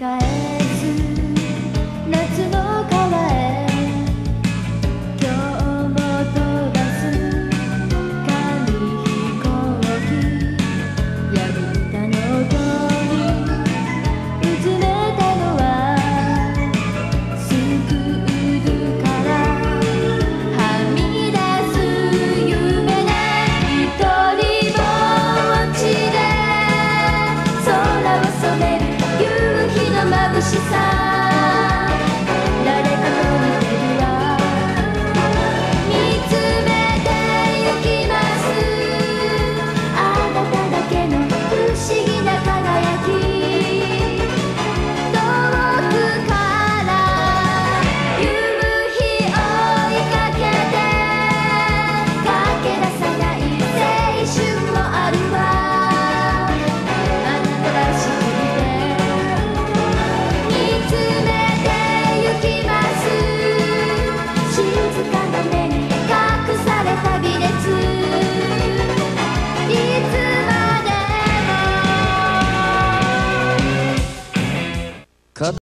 该